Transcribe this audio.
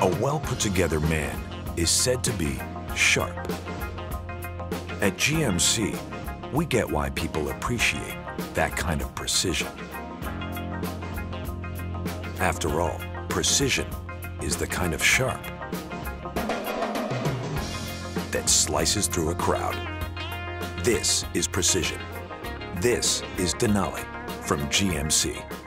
A well put together man is said to be sharp. At GMC, we get why people appreciate that kind of precision. After all, precision is the kind of sharp that slices through a crowd. This is precision. This is Denali from GMC.